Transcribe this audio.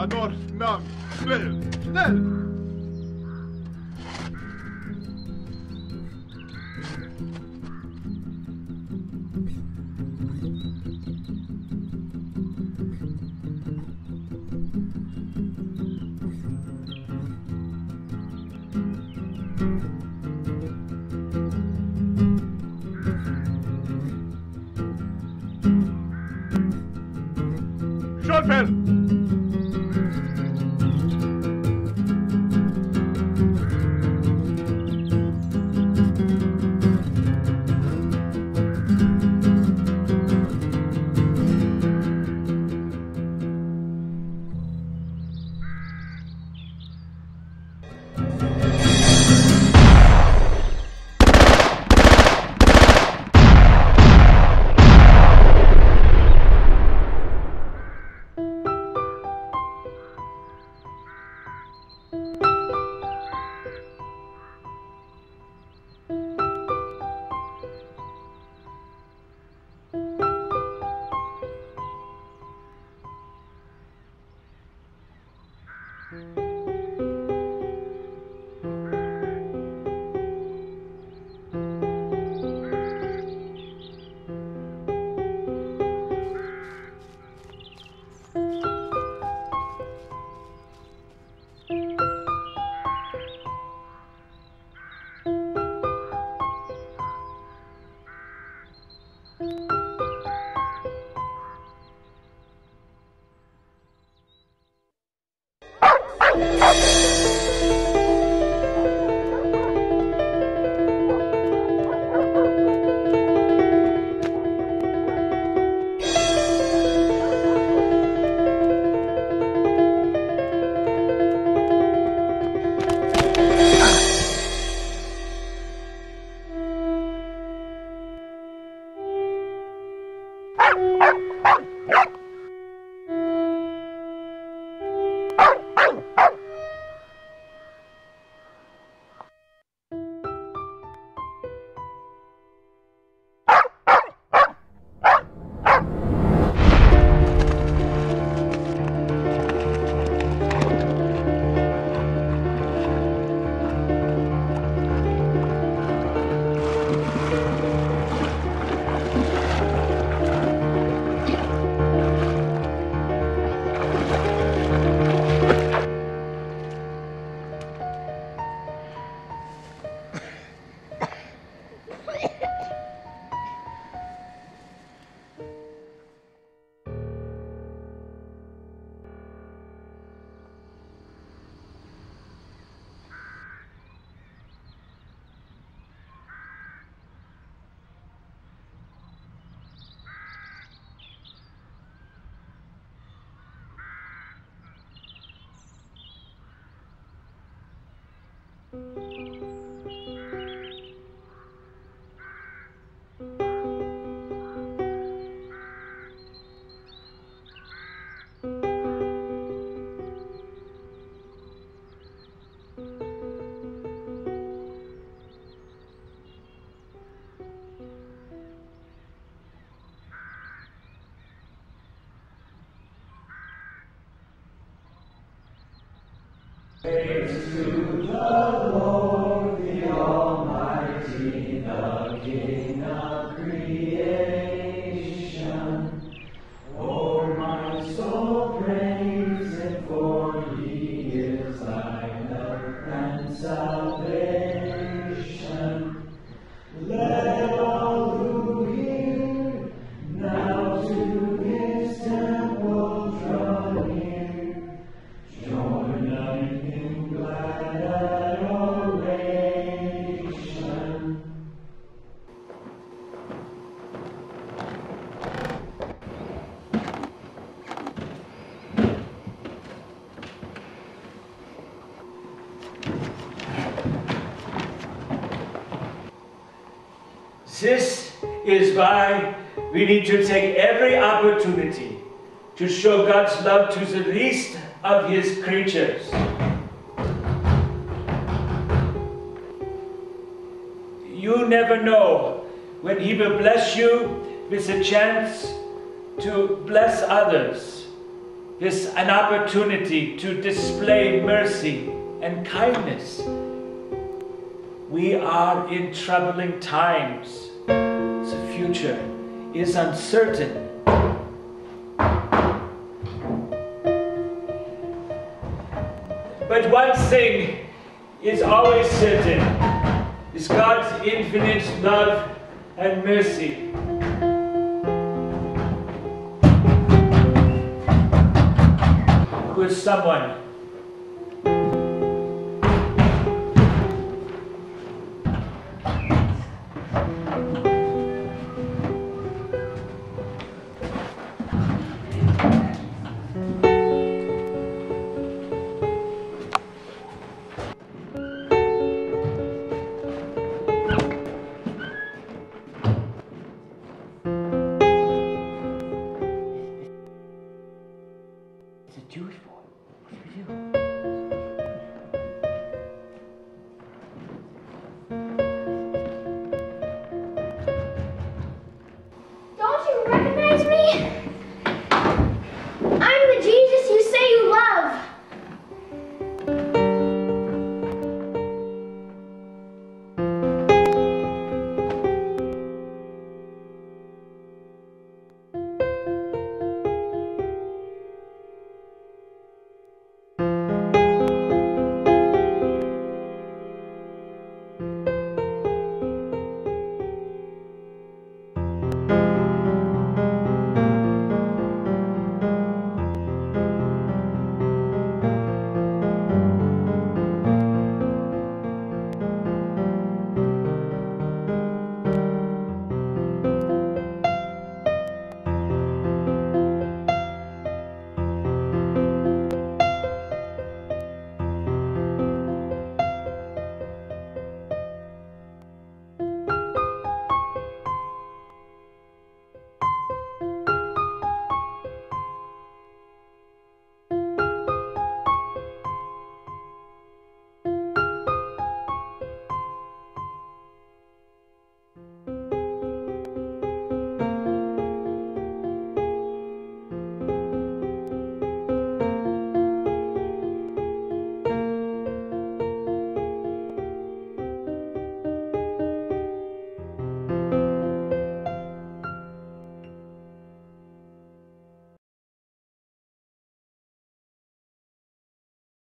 Na Nam, na, schnell, schnell! Schönfeld! Praise to the This is why we need to take every opportunity to show God's love to the least of His creatures. You never know when He will bless you with a chance to bless others. is an opportunity to display mercy and kindness. We are in troubling times. Future is uncertain. But one thing is always certain is God's infinite love and mercy. Is someone